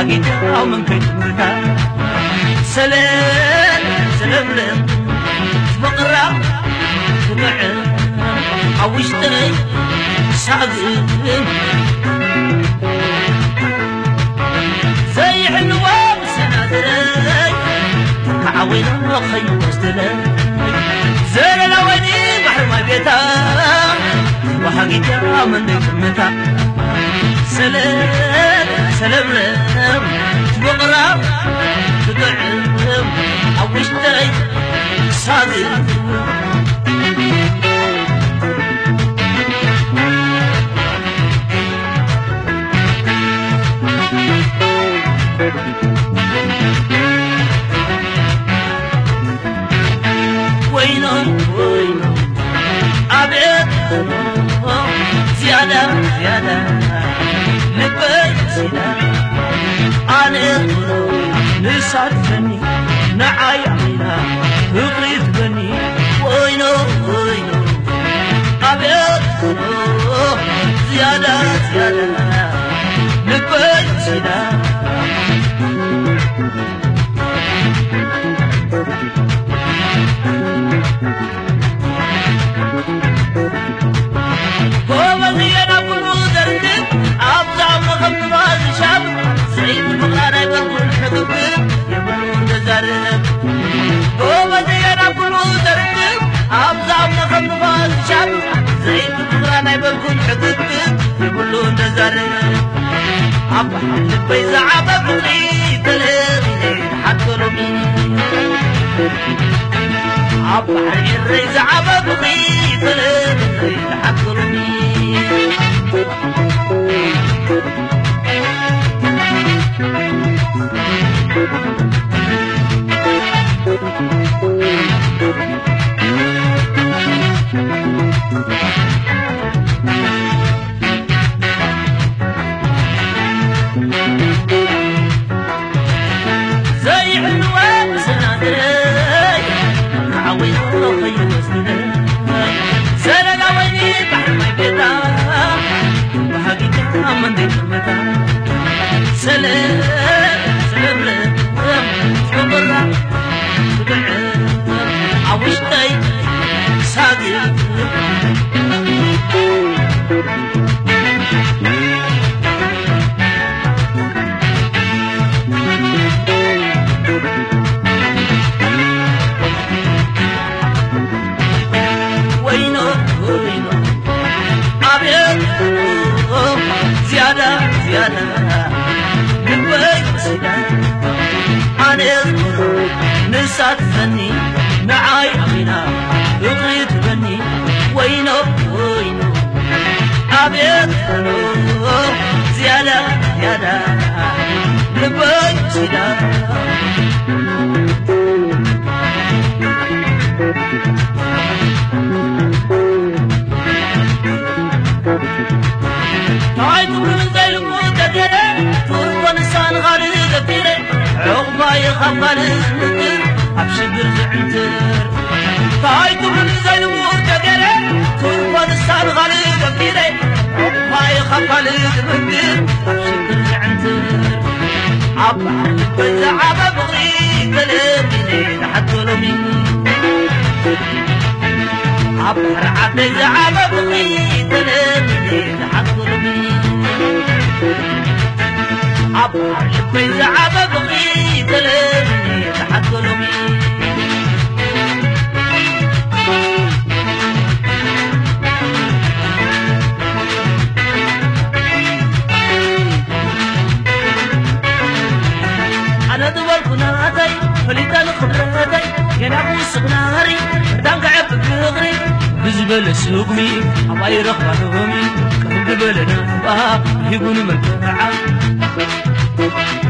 وحقيقة من كيتمرتا سلام سلام لم بقرا تبع عوشتني صادق زي حلوة وسنادري عوينا خيو وستلي زي لويني بحر ما بيتا. وحقيقة من دكمتا سلام. سلام لهم تبقرا تدعم عوشتني صادق وينهم ሳድፈኒ ንዓይ ኣሚና يقولون تزرب أبح لبي زعب بغي تلغي حتى لبي أبح سلام وينو أبيض زيادة زيادة. سيدا تعيد عقبا يخاف الاسمتر ابشبر زعنتر تعيد من زي المعتدل فرق نسان غالي ذكيري عقبا يخاف الاسمتر ابشبر زعنتر عبا بزعب بغي قلبي حتى لمي عبر عبد زعب بغي قلبي حتى لمي عبر لبي زعب حتى لمي أنا دول كناتي فليتان خبراتي ينابو سغناري دانك عب بغري بزبل سوقمي أباي رخبانومي كم قبلنا باب يقول ملكعة زنقي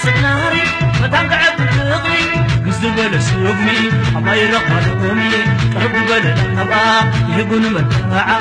السكناري مدام قعد تغني قصد بلا سوقني الله يرقى لقومي. قرب بلا الهواء يهبون مداعا